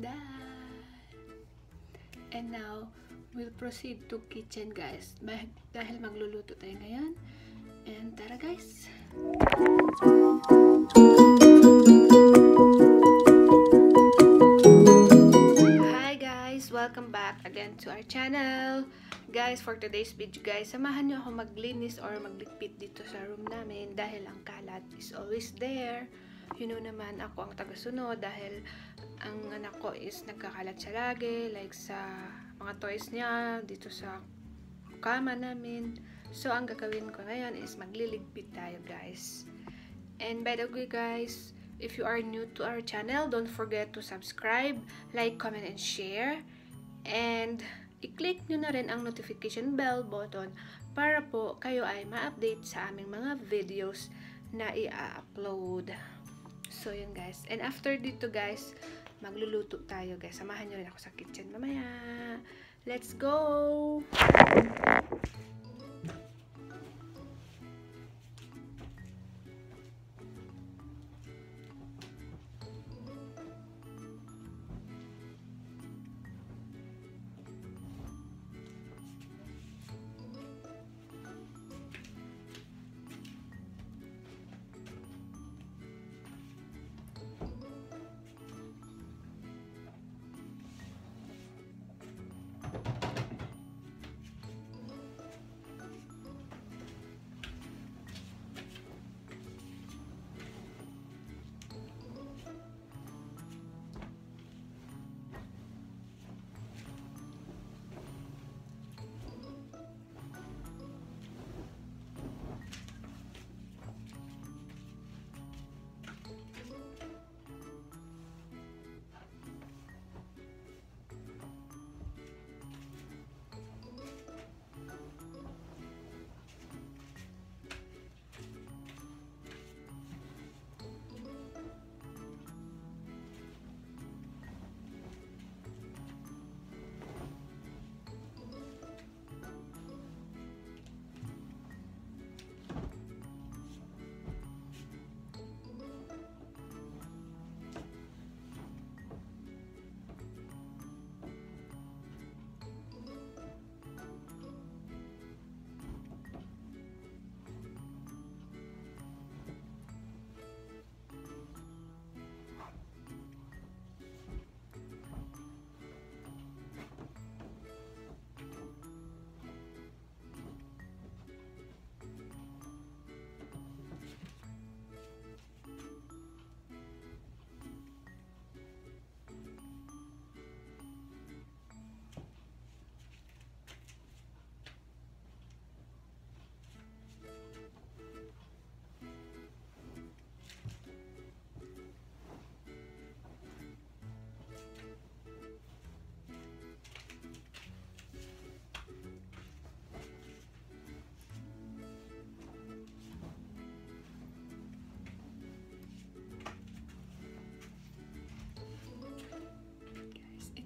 done. And now, we'll proceed to kitchen guys. Dahil magluluto tayo ngayon. And tara guys! Hi guys! Welcome back again to our channel. Guys, for today's video guys, samahan nyo ako maglinis or magligpit dito sa room namin dahil ang kalat is always there. You know naman ako ang tagasunod dahil ang anak ko is nagkakalat siya lagi like sa mga toys niya dito sa kama namin. So, ang gagawin ko ngayon is magliligpit tayo guys. And by the way guys, if you are new to our channel, don't forget to subscribe, like, comment, and share. And i-click nyo na rin ang notification bell button para po kayo ay ma-update sa aming mga videos na i-upload. So yun guys. And after dito guys, magluluto tayo guys. Samahan nyo rin ako sa kitchen mamaya. Let's go!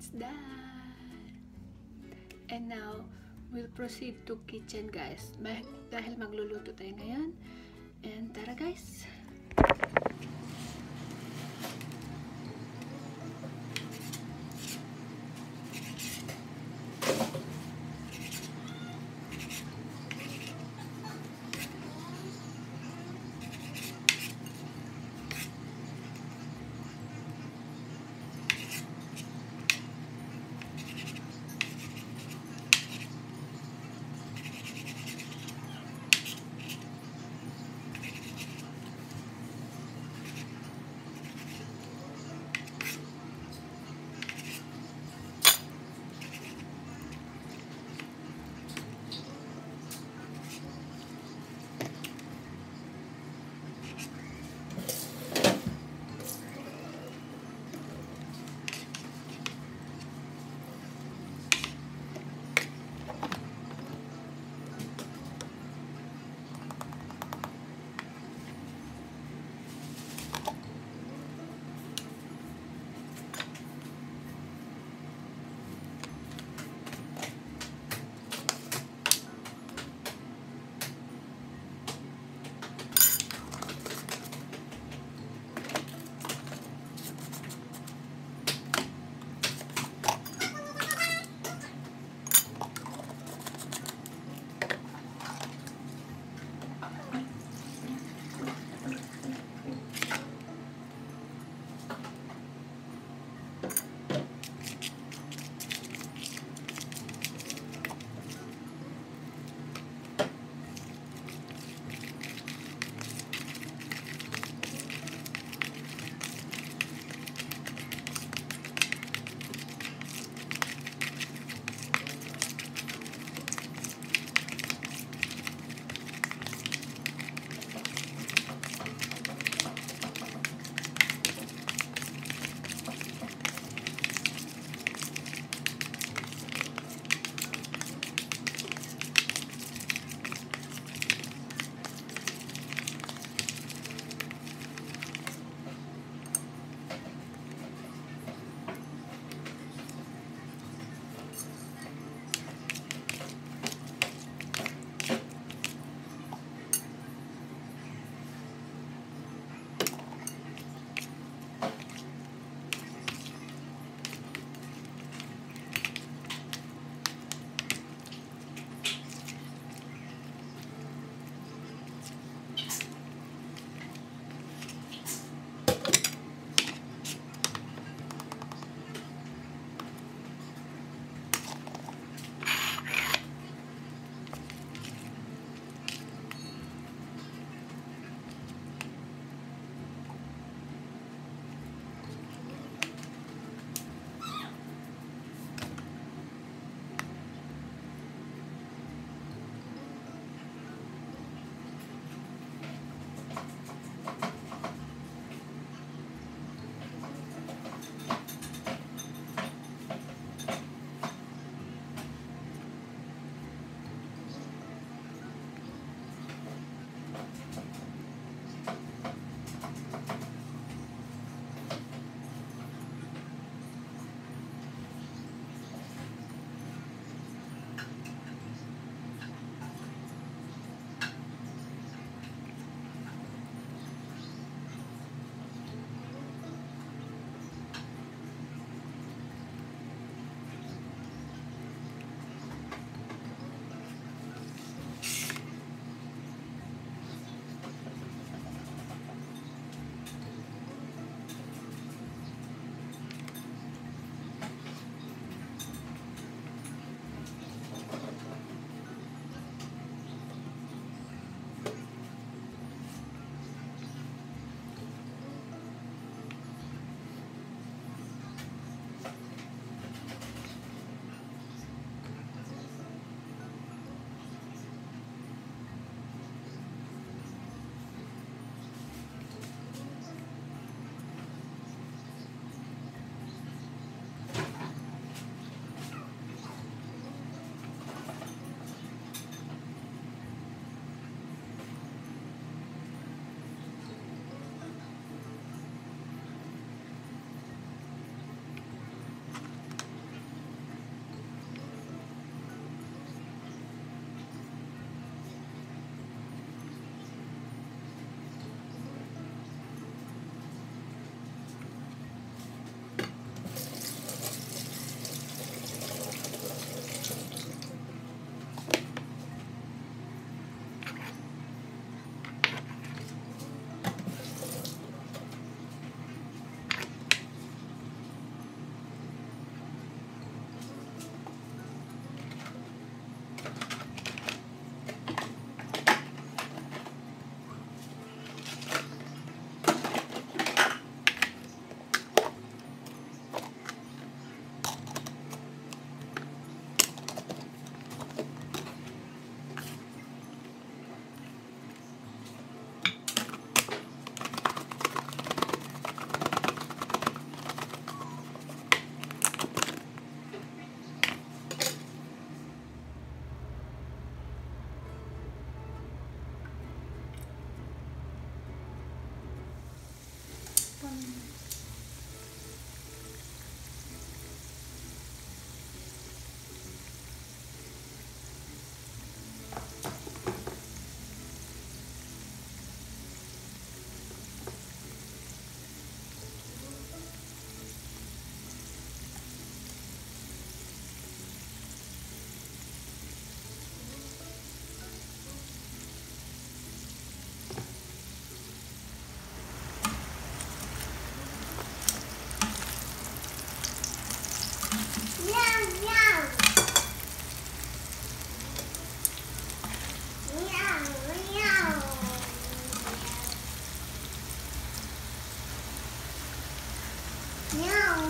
It's done. And now, we'll proceed to kitchen guys. Dahil magluluto tayo ngayon. And tara guys! 你好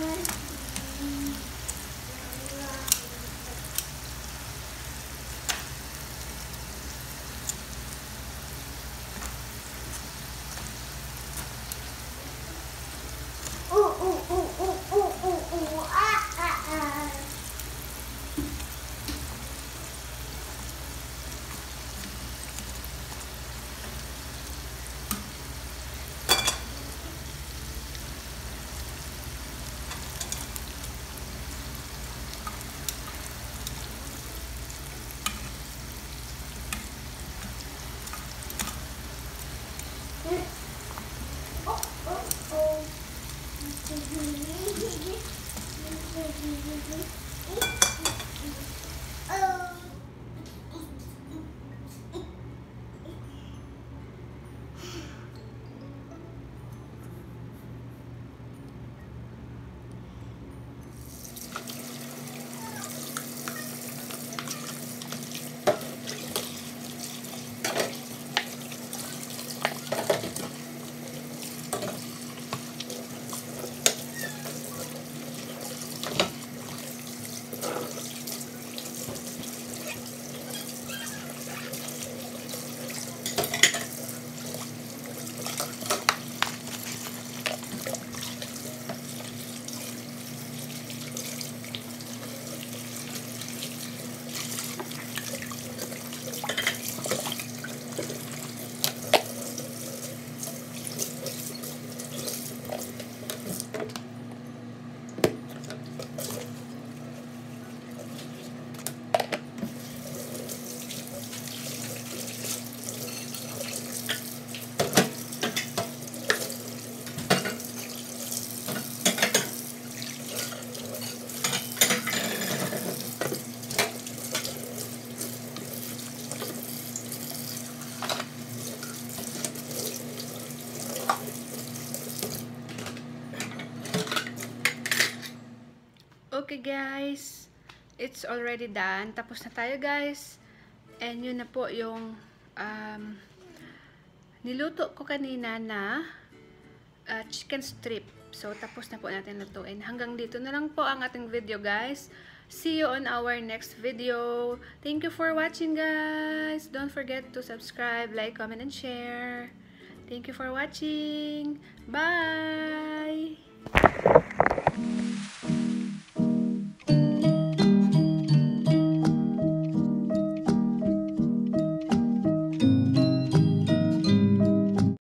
guys, it's already done. Tapos na tayo guys. And yun na po yung um, niluto ko kanina na uh, chicken strip. So tapos na po natin lutuin. Hanggang dito na lang po ang ating video guys. See you on our next video. Thank you for watching guys. Don't forget to subscribe, like, comment, and share. Thank you for watching. Bye!